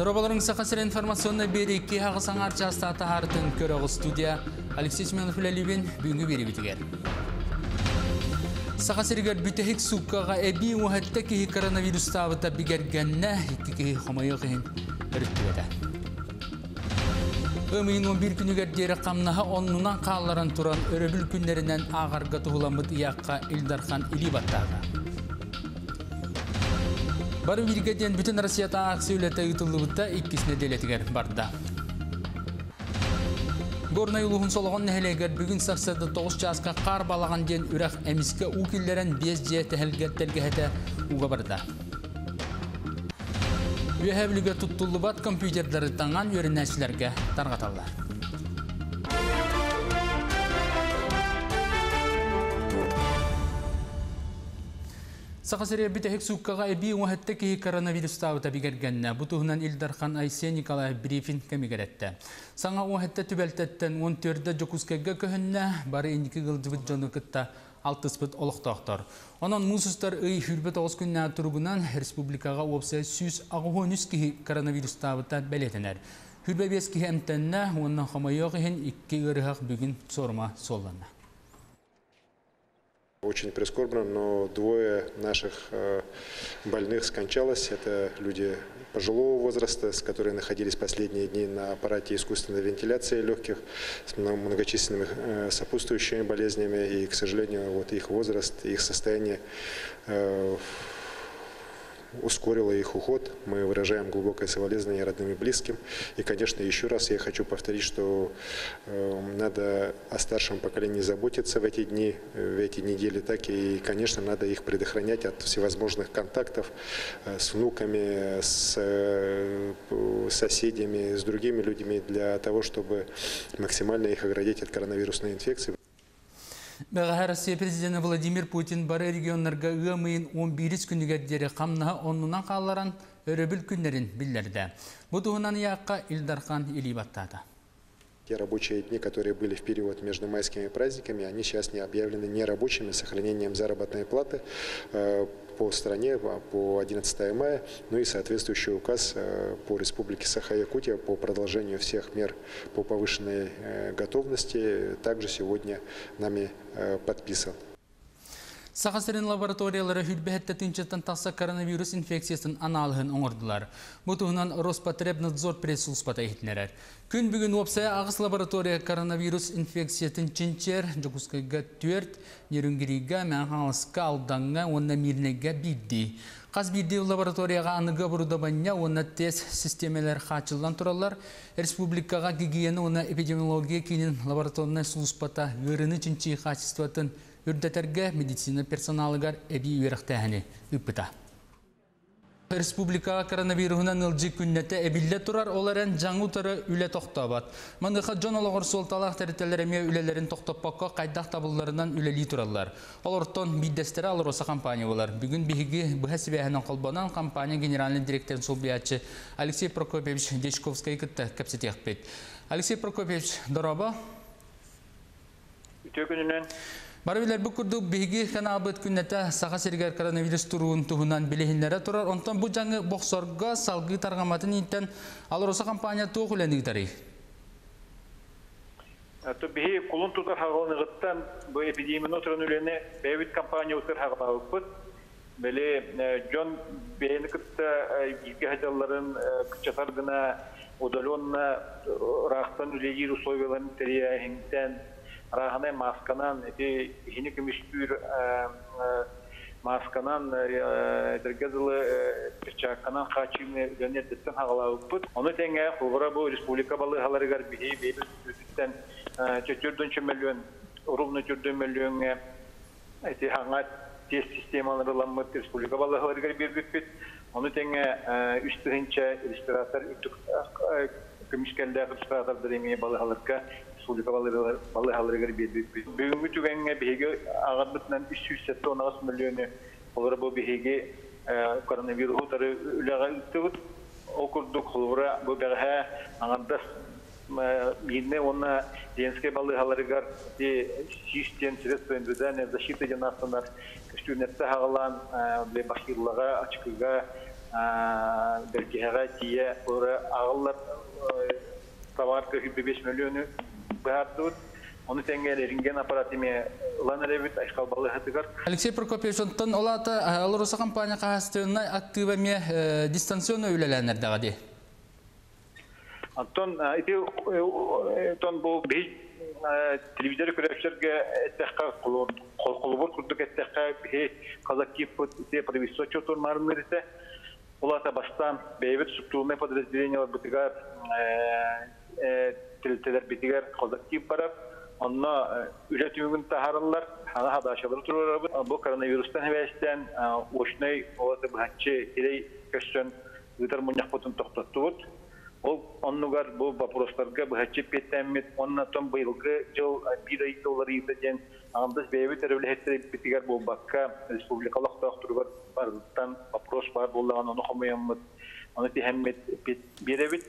Дорабаларың сақасыр информационный береки хағысаңар жастаты хартын көріғі студия Алексей Семенов үләлібен бүгінгі бері бітігер. Сақасыргер бүтәхік суккаға әбі уәхетті кехі коронавирус табыта бігергенне екі кехі қомайы қиын үріттігеді. Өмейін 11 күнігер дері қамнаға оннынан қаларан тұран өрөбіл күнлерінен ағарға тұғыламыдияққа Илдархан Илибаттағы. Бары виргеден бүтін Россията акция үлеті ұтылыбытта иккісіне делетігер барды. Горнай улуғын солығын нәхелегер бүгін сақсады 9 жасқа қар балаған ден үрақ әміске ұкілдерін 5 же тәхілгеттелге әті ұға барды. Үйәһәбіліге тұттылы бат компьютерлері таңан өрінәшілерге тарғаталды. Сақасырия бітәхік суққаға әбі уәхетті кейі коронавирус табыта бігергенне. Бұтығынан Илдархан Айсен Николай брифинг кәмігеретті. Саңа уәхетті түбәлтеттен 14-ді жокускайға көхінне бары индікі ғылдыбыт жоны күтті алтыспыт олықтақтар. Онан мұсыстар үй хүрбет оғыз күнне тұрғынан республикаға опса сүз ағуғын үс кейі коронавирус табыта бәлетінер. Хүрбе бес кейі әмтенне, онан қамайоғы хен икки ұрығақ бүгін сорма солланна. Очень прискорбно, но двое наших э, больных скончалось. Это люди пожилого возраста, с которые находились последние дни на аппарате искусственной вентиляции легких с многочисленными э, сопутствующими болезнями. И, к сожалению, вот их возраст, их состояние э, ускорило их уход. Мы выражаем глубокое соболезнование родным и близким. И, конечно, еще раз я хочу повторить, что э, надо о старшем поколении заботиться в эти дни, в эти недели, так и, конечно, надо их предохранять от всевозможных контактов э, с внуками, с э, соседями, с другими людьми для того, чтобы максимально их оградить от коронавирусной инфекции. Бәғә Россия президенті Владимир Путин бары регионларға ұғымайын 11 күнігердері қамнаға онынан қаларан өрөбіл күнлерін білдерді. Бұтығынан яққа Илдархан Илибаттады. Те рабочие дни, которые были в период между майскими праздниками, они сейчас не объявлены нерабочими, сохранением заработной платы э, по стране по 11 мая, ну и соответствующий указ э, по Республике Саха-Якутия по продолжению всех мер по повышенной э, готовности также сегодня нами подписан. Сақасырын лабораториялары хүлбәхетті түнчеттен тақса коронавирус инфекциясын аналығын оңырдылар. Бұтығынан Роспотребнадзор пресс-ұлспата ехтінерер. Күн бүгін опсая ағыс лаборатория коронавирус инфекциятын чинчер, жүгіскайға түрт, нерінгіріға, мәңғалысқа алданға, онна мирнеге бидді. Қаз бидді лабораторияға анығы бұруда баня, онна тез системелер қачылдан тұралар. Республикаға гигиена, онна эпидемиология кейінен лабораторияны сұлыспата ғырыны чинчи қачестватын үрдәтәргә медицина персоналыгар әби үйрәқтәһіне үппіта. Республика коронавирусынан ылжы күннәте әбилле турар оларын жаңу тұры үле тоқтабат. Маңғыға жон олығыр солталақ тәрітелеріме үлелерін тоқтаппаққа қайдақ табыларынан үлели туралар. Олырттон биддестері алыр оса компания олар. Бүгін бігі бұға себәхінен қолбанан компания генеральный директорын солбиятчы Алексей Прокопьевич Дешковскай күтті кәпсетек бет. Алексей Прокопьевич, дороба? Үтө күнінен Бары билер бу курдук биги кана абыт күннәтә саха сергер коронавирус туруун туһунан билеһиннәре турар. Онтон бу жаңы боксорга салгы таргаматын иттен алроса компания туһуленди тари. Аты биһи кулун тутар хагылыныгыттан бу эпидемияны туран үлене бәвит компания үлеги условияларын терия хиңтен раханы масканан эти хини көмүштүр масканан дергезлы перчаканан хачиме дөнет деттен хагалабыт. Оны теңе хугра бу республика балы халарыгар бихи бейбит үтүттен чөтүрдүн чөмөлүн урумны чөтүрдүн мөлүн эти хаңа тест системалары ламмыт республика балы халарыгар бирбит бит. Оны теңе үстүрүнчө респиратор үтүк көмүшкәлдә респиратор дәреме балы халарга республика балы. Бүгүнкү түгәнгә биһиге агадытнан 370 онагас миллионы олар бу биһиге коронавирус окурдук бәгә аңандас минне оны денская балы халарыгар де систем средства индивидуальной защиты бергеһәгә тие товар көһүбе 5 миллионы баһардыт оны теңгәле рентген аппарат име ланаребит айкалбалы хатыгар Алексей Прокопьевич, онтон олата Алроса компания кахастыына активаме дистанционно үлеләнердәгә ди. Антон ити тон бу бей телевизор көрәшәргә тәхкә кулыбыр курдык тәхкә бей казаки фут ите провисочо турмарнырыса Улата бастан бейбит структурный подразделение бутыгар тилтелер битигер казаки барап онна үлетүгүн тахарылар ана хадашалар турар бу коронавирустан хәбәстән ошнай олаты бахчы тирей көчтөн гытар муньяк потун токтоттубут ол оннугар бу вопростарга бахчы петтәмит онна том быйылгы жыл бир ай доллар тохтургар бардыктан вопрос бар булган оны хомаяммыт аны тихеммет биребит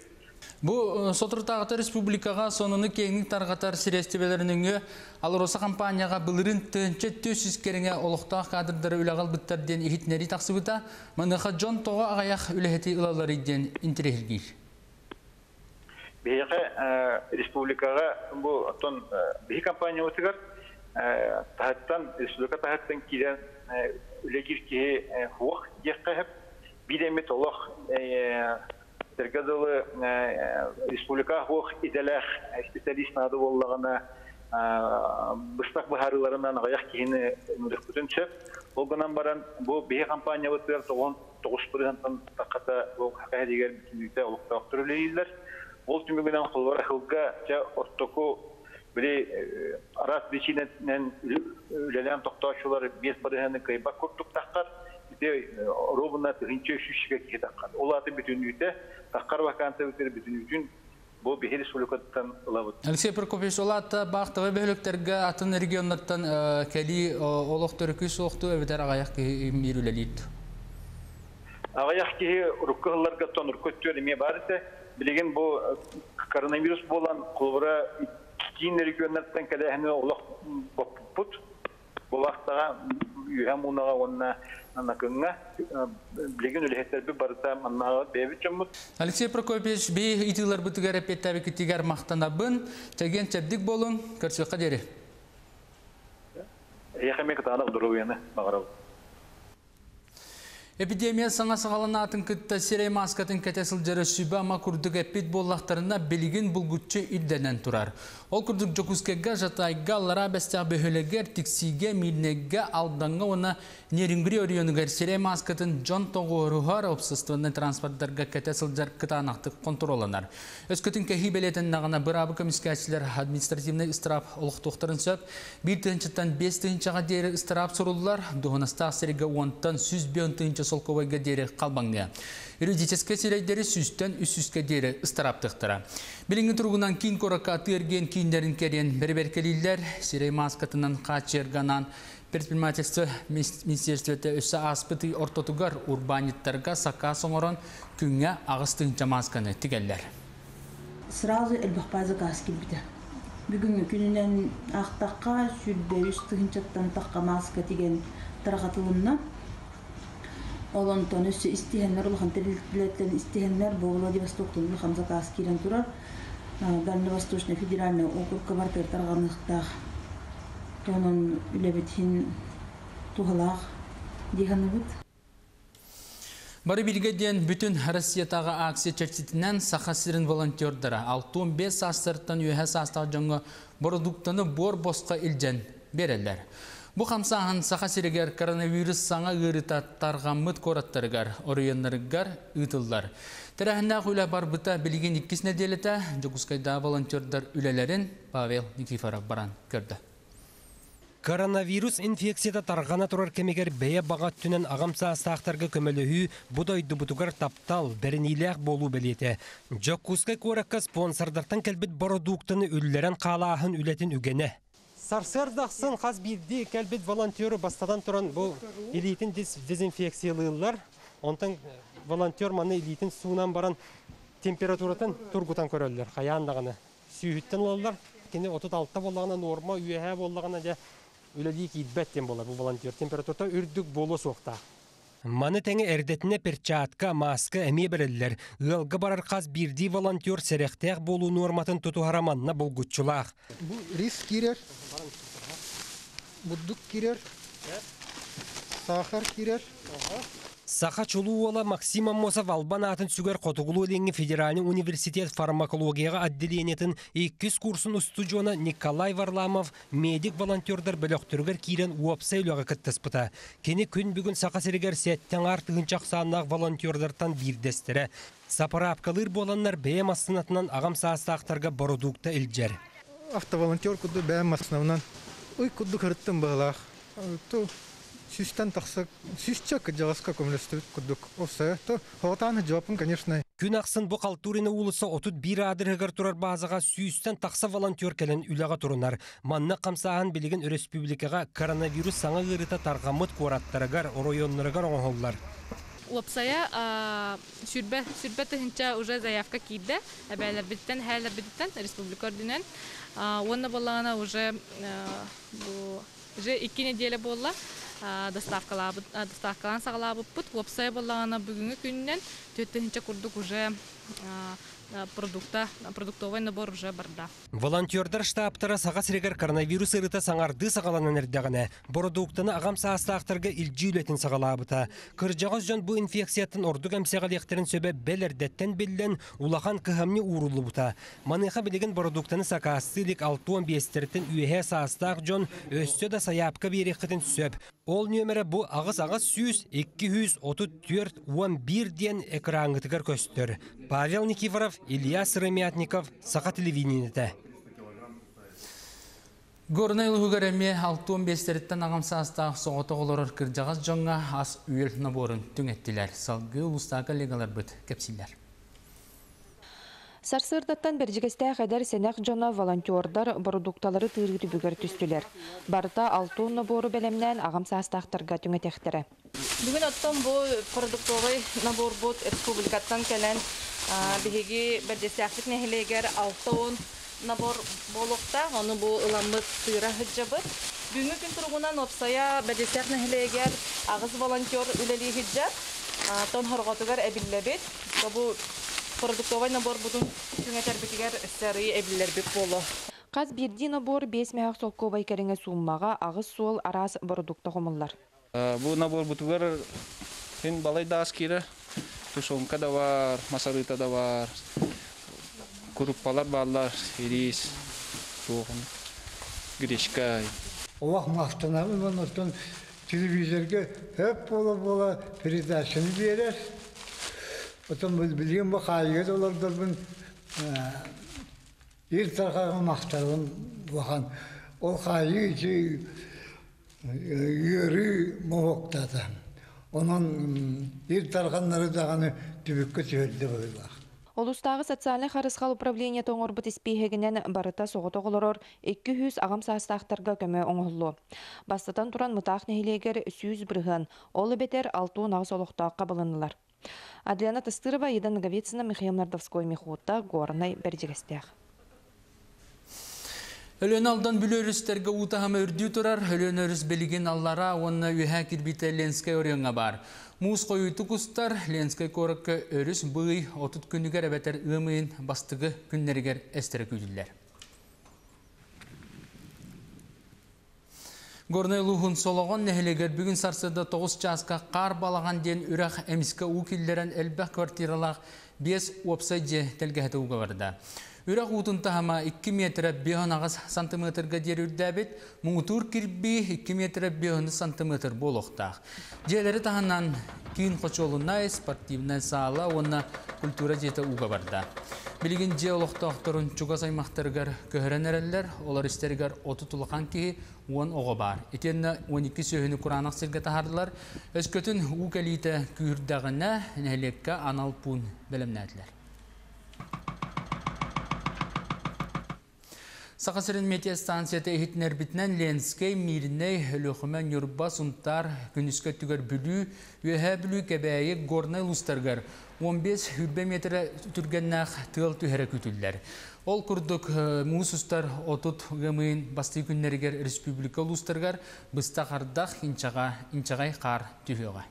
Бу сотуртагыта республикага сонуны кеңник таргатар сирестебелеринге Алроса компанияга былырын төнче төсүз кереңе олуктак кадрдары үлагал биттер ден ихитнери таксыбыта мыныха Джон Того агаях үлехети ылалары ден интерехилгир. Бейге республикага бу тон бей компания отыгар тахаттан республика тахаттан кирен үлегир ки хуак якка бидеме толох Тергазылы республика хуак иделэх специалист нады боллагана быстак бахарыларынан аяк кийини мудык бүтүнчө ол гынан баран бу бей компания отыгар тогон тогуз проценттан таката бу хакая деген бүтүнүктө улуктак түрүлейлер ол түмүгүнөн кулбара хылга жа ортоку били арас бичинен үлелен токтоочулар бес барыханы кайбак курдук таккар ите робуна тыгынчы шүшүгө ки таккар ол аты бүтүнүйтө таккар ваканты бүтүр бүтүнүтүн бу бихи республикаттан ылабыт Алексей Прокопьевич, олата бактыгы бөлөктөргө атын регионнардан кели олох төркү сокту эбитер агаyak мирүлелит. агаяк ки руккаларга тон руккөттөр эме бар эте билеген бу коронавирус болан кулбара кийин регионнардан келехне олох боппут бу вактага юхам унага онна анакынга билеген үлехеттер би барыта маннага бебит жомут Алексей Прокопьевич, би итилар бутугар эпеттаби китигер мактанабын, теген чебдик болун, көрсөкка дери. яхамек таанак дуруяны багарабы Эпидемия саңа сағалана атын кытта сирей маскатын кәтесіл жары сүбі ама күрдік әппет боллақтарына білген бұлгүтчі үлденен тұрар. Ол күрдік жокускеге жатайга лара бәстә бөхөлегер тиксиге милнеге алданға оны нерингри орионыгер сирей маскатын жон тоғы рухар обсыстығыны транспорттарға кәтесіл жар кытанақтық контроланар. Өскөтін кәхи белетін нағына бір абы комиссиясылар административный истрап олықтықтарын сөп, бір түйінчіттен бес түйінчіға дері истрап сұрулар, дұғыныста сірігі онтан сүз бен түйінчі солковайга дері қалбаңға. Юридическе сирейдері сүстен үсүске дері ыстараптықтыра. Біліңгі тұрғынан кейін қораққа атырген кейіндерін керен берберкелілер сирей маскатынан қачерганан предпринимательство министерствоте өсі аспыты ортотугар урбаниттарға сақа соңырын күнге ағыстың масканы тигеллер. сразу элбахпа заказ килбите. Бүгүнкү күнүнөн актакка сүрбө үс тыгынчаттан такка маска тиген таракатылымна олонтон өссө истихеннер улахан билеттен истихеннер бу Владивостоктун улахан заказ кирен турар Дальневосточный федеральный округка бартыр тарганыкта тонун үлебитин тухалак диханыбыт Бары билгеден бүтін Россиятағы акция чәрчетінен сақа сирин волонтердара. 65 састырттан үйе састағы жаңы продуктыны бор босқа илжен берелер. Бұ қамсағын сақа сиригер коронавирус саңа ғырытаттарға мұт кораттарығар, орыянларығар ұтылдар. Тәрәхінна құйла бар бұта білген иккіс неделеті Жогускайда волонтердар үлелерін Павел Никифоров баран көрді. Коронавирус инфекцияда тарғана турар кемегер бәйе бағат түнен ағамса астақтарға көмөліхі бұдайды бұтығар таптал бәрінейләқ болу білеті. Жоккускай көрәкка спонсордартан кәлбіт продуктыны үллерен қалаахын үлетін үгені. Сарсырдақсын қаз бірді кәлбіт волонтеры бастадан тұран бұл элитин дезинфекциялылар. Онтан волонтер маны элитин суынан баран температуратын тургутан көрөллер. Қаяндағаны сүйіттен олалар. Кені 36 болағына норма, үйәе болағына де үләлі киітбәттен болар бұл волонтер температурта үрдік болу соқта. Маны тәңе әрдетіне перчатка, маска әме береллер. Ғылғы барар қаз бірді волонтер сәректәқ болу норматын тұту хараманна бұлгутчулақ. Bu рис кирер. Буддук кирер. Сахар кирер. Саха чулуола Максим Аммосов албан атын сүгер Котугулу Ленги Федеральный университет фармакологияға отделениетін 200 курсын устуджона Николай Варламов медик волонтердар бөлөктөргөр кирен уапса үйлөға кыттыспыта. Кені күн бүгін сақа сеттен артығын чақсаннақ волонтердартан бирдестері. Сапарапкалыр боланнар бәйем астынатынан ағам саастақтарға бородукта илжер. Автоволонтер бәм основнан. Ой бағалақ. То сүстен тақсак, сүстчек жағаска көмілістіріп кудук. Оса, то хоғатаны жауапын, конечно, Күн ақсын бұ қалтурины улысы отут бір адырығыр тұрар базаға сүйістен тақса волонтер кәлін үліға тұрынар. Манна қамсаған білеген республикаға коронавирус саңа ғырыта тарғамыт қораттарығар, оройонларығар оңғолар. Лапсая сүрбе сүрбе тыһынча уже заявка кийде. Әбәләр биттен, хәләр биттен республика орденен. Онна балана уже бу уже 2 неделя болла. Доставкалан сагалабыппыт. Лапсая балана бүгүнкү күннен төттенче курдук уже продукта продуктовый набор уже барда. Волонтердар штабтары саға сірегер коронавирус ырыта саңарды сағаланан әрдіғіне. Бородуқтыны ағам саастақтарға илжі үлетін сағалабыта. Кыржағыз жон бұл инфекциятын ордук әмсеғалектерін сөбе бәлердеттен беллен улахан кыхамни урулы бұта. Маныға білеген бородуқтыны сақастылық 6-15-терттен үйе саастақ жон өсті да саяпқа берекетін сөп. Ол нөмірі бұл ағыз-ағыз сүйіз 234-11 ден экрангытығыр көстір. Павел Никифоров, Илья Сыромятников, Сақа телевидениеті. Горнай лугугареме 6-15-терттен ағам састағы соғыты жоңға ас үйел наборын түңеттілер. Салғы ұлыстағы коллегалар бұд кепсилер. Сарсырдаттан бәржігесті қадар сенек жона волонтердар продукталары тыргыты бүгір түстілер. Барыта алтуынны бору бәлемнен ағам састақтарға түңетектері. Бүгін оттон бұл продуктовый набор бұд республикаттан кәлен биһиги бәрдесәхлик нәһилегер алтын набор болохта, оны бұл ыламыт тыра хыджабыт. Бүгінгі күн тұрғынан опсая бәрдесәх нәһилегер ағыз волонтер үлелі хыджат, тон хорғотугар әбиллебет. Бұл продуктовый набор будун түңетер битигер сәрі әбиллер бит болу. Қаз бірді набор 5 мәғақ солқы байкеріңе суммаға ағыз суол арас продукта хомылар. Бу набор бутугар хин балай да аскира тушонка да бар, масарыта да бар. Группалар баллар, ирис, туғын, гречка. Олақ мақтанамын, мен оттан телевизорға өп бола-бола передачаны берер. Оттан бұл білген бұл қайығы олардар бұн ел тарқаған мақтарым бұған. Ол қайығы ичи үйері моқтады. Onun ел тарқанлары дағаны түбікке түйелді бойлақ. Олустағы социальный харысқал управление тоңор бұт испейхегінен барыта соғыты қолырор 200 ағам састақтарға көмі оңғылу. Бастатан туран мұтақ нәхилегер сүйіз бірген, олы бетер алту нағыз олықтаққа балынылар. Адриана Тыстырова, Едан Наговецина, Михаил Нардовской, Михута, Горнай, Бердігестег. Өлөн алдан бүлөрүстерге утахама үрдүү турар, өлөн өрүс белеген аллара, онна үйә кирбите Ленскай орионга бар. Муыз қойуйты кустар, Ленскай коракка өрүс бұй, отут күнігер әбәтер ымыйын бастығы күннергер әстері күділер. Горнай лухун солоғын нәхілегер бүгін сарсыда 9 часқа қар балаған ден үрақ әміскі ұкілдерін әлбәқ квартиралақ 5 опсай же тәлгәхеті. Үрәк утунта хама 2 метр 5 сантиметрга дер үрдәбит, муңутур кирби 2 метр 5 сантиметр болохтақ. Желері таханан кийин қочолунай спортивная сала, онна культура жете уға барда. Билигин жеологтоқторун чуга саймақтаргар көһөрен әреллер, олар истергар оты тулақан кихи уон оғы бар. Етенна 12 сөйіні құранақ сірге тахардылар, өскөтін у кәлейті күйірдағына нәлекке анал пун бәлемнәділер. Сақасырын метеостанцияты ehitner бітінен Ленскей, Мирней, Лөхімен, Юрба, Сунтар, күніскі түгер бүлі, өйә бүлі кәбәйі горнай лустаргар 15 хүббе метрі түргеннақ тыл түхәрі күтілдер. Ол күрдік мұсыстар отут ғымын басты күннергер республика лустаргар бұста қардақ инчағай қар түхеға.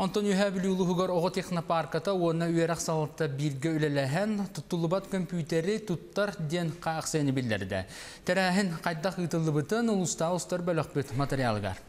Онтон үйә білуілігігер оғы технопарката оны үйерақ салытта бірге үлеләһән тұттылыбат компьютері туттар ден қақсені білдерді. Тәрәхін қайдақ ұтылыбытын ұлыста ұстар бөліқпет материалығар.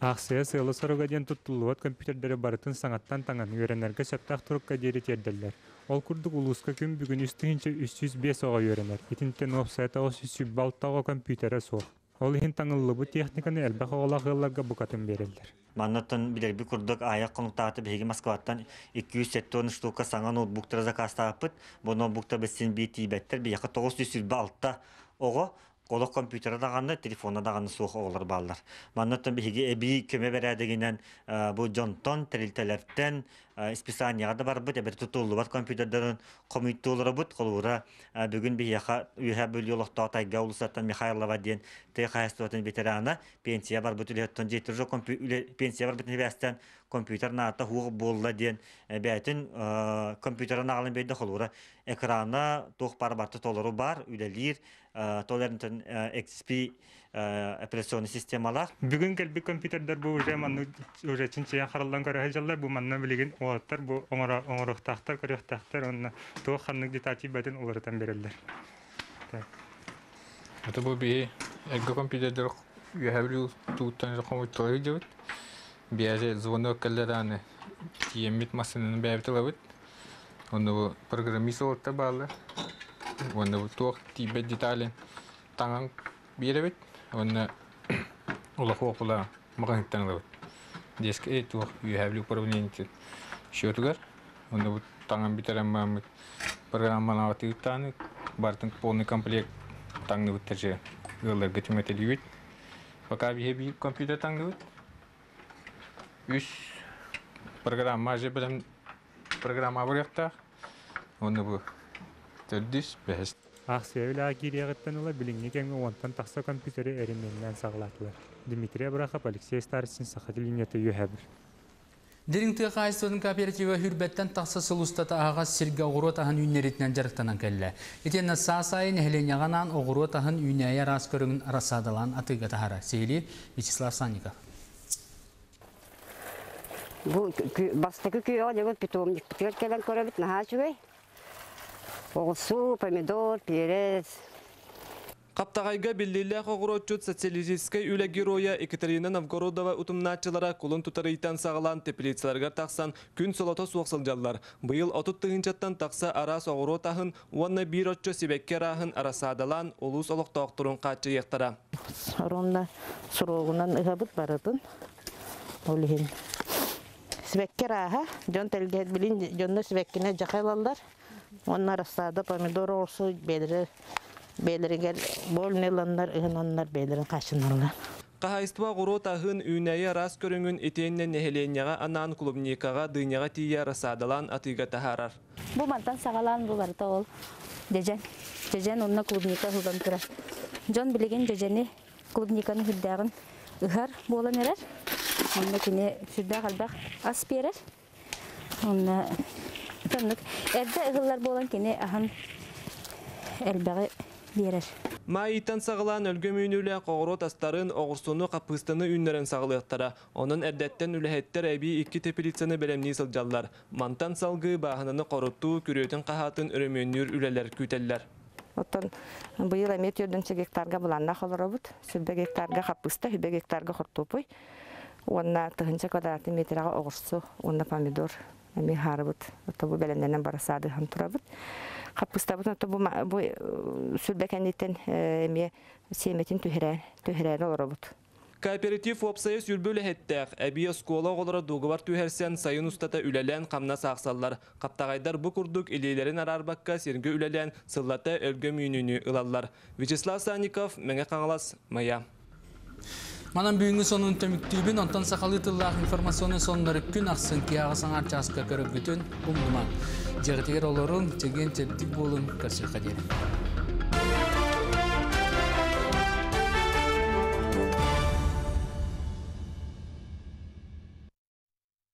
Ақсия сыйлы сұрыға ден тұттылуат компьютерлері барытын саңаттан таңан үйренерге сәптақ тұрыққа дері терділер. Ол күрдік ұлысқа күн бүгін үстігінші 305 оға үйренер. Етінтен офсайта 300 балтағы компьютері соқ. Ол ихин таңыллыбы техниканы әлбәқ оғалағыларға бұқатын берілдер. Маннатын билерби курдук аяк конуктааты беги Москваттан 270 штука саңа ноутбуктар закастааппыт. Бу ноутбукта бесин би тибеттер би яка 900 балта ого колок компьютера даганы телефона даганы суох оголар баалар. Маннатын биги эби көмө берәдегинен бу Джонтон терилтелерден списанияга да барбыт эбер тутулу бар компьютердерин комиттуулары бут колура бүгүн би яка үйһә бөл йолокта тайга улусаттан Михайлова ден те хайстуатын ветерана пенсия бар бут үлеттон жетир жок пенсия бар бут небестен компьютер ната хуг болла ден бәтин компьютер нагалын бейде колура экрана тух бар барты толору бар үлелир толернтен XP операционный системалар. Бүгін кәлбі компьютердер бұл уже манны уже чинчия харалдан көрі жаллар бұл манна білеген олаттар бұл оңырықтақтар көріқтақтар онна туы ханнык детати бәтін оларытан берілдер. Это бұл бей әгі компьютердер үйәбілі туыттан жақын өттілі жауыт. Бияже звонок кәлдер аны тиеммит масынын бәбітілі бұд. Оны бұл программист олатта балы. Оны бұл туық тибет детален таңан беребет. Оны улах оқыла мағаниттан лабыт. Деске эй туық үйәбілі управление счетугар. Оны бұл таңан битерен мамыт программаны аваты үттаны. Бартын полный комплект таңны бұттыр же. Ғылар гытыметелі үт. Пока бие би компьютер таңны бұт. Үш программа же білім программа бұряқтақ. Оны бұл төрдіс бәс. Ақсия үлі агирияғыттан ұла біліңне кәңі онтан тақса компьютері әріменнен сағылатылар. Дмитрий Абрахов, Алексей Старостин, Сахатил Инеті Юхәбір. Диринты қайыстығын кооператива хүрбәттен тақсы сылыстата аға сирге оғыру тағын үйнерітінен жарықтанан кәлі. Етені сасайын әхіленяғанан оғыру тағын үйнәйе рас көрігін расадалан атыға тахара. Сейли Вячеслав Санников. Бұл бастықы күйі олегіт питомник бітігіт келен көребіт наға Оғысу, помидор, перец, Қаптағайға білдейлі қоғыротчут социалистической үлі героя Екатерина Новгородова ұтымнатчылара құлын тұтарыйтан сағылан теплицаларға тақсан күн солото суақсылжалар. Бұйыл отут тұғынчаттан тақса ара соғыру тағын, онна бір отчо себекке рахын арасадалан олус олық тоқтырын қатчы ектара. Ронда суроғынан ұғабыт барытын. Олихин. Себекке раха, жон телгет білін, жонны себеккіне жақайлалар. Онна арасада помидор орсу бедірі бейлеригер болнеланнар ыһынаннар бейлерин кашыналар. Қахайстыва ғұру тағын үйнәйі рас көріңін етеннен нәхеленяға анан клубникаға дыняға тия расадалан атыға тахарар. Бу мантан сағалан бу барта ол. Дежен. Дежен онна клубника худан тұра. Жон білеген дежені клубниканы хүлдәғын ыхар болан ерер. Онна кіне сүрдә қалбақ ас берер. Онна тоннук. Әрді ығылар болан кіне ахан әлбәғі берер. Майытан сағылан өлгө мүйнүлі қоғыру тастарын оғырсуну қапыстыны үннерін сағылықтара. Оның әрдеттен үләхеттер әбі екі тепелицаны бәлемні сылжаллар. Мантан салғы бағынаны қорытту күретін қағатын үріменнүр үлелер күтеллер. Оттон быйыл эмет өрдүнчө гектарга буланна холоробут. Сүбе гектарга капыста, хүбе гектарга хортопой. Онна тыгынча квадрат метрага оғырсу, онна помидор, эми харыбыт. Отто бу бәлемненен барасады хан турабыт. Капыстабыт отто бу бу сүбе кәнниттен эми семетин түһәрә, түһәрә олоробут. Кооператив опсайы сүрбөлі хеттәқ, әбі скола олары дуғывар түйерсен сайын ұстата үләлән қамна сақсаллар. Қаптағайдар бұ күрдік илейлерін арарбаққа сергі үләлән сыллата өлгі мүйнүні ылаллар. Вячеслав Санников, мәңе қаңылас, Мая. Манан бүгінгі сонун төміктүйбін, онтан сақалы тыллақ информационы сонлары күн ақсын кияғы саңар жасқа көріп бүтін бұмдыма. Жығытегер оларын теген тәптік болын көрсек қадерім.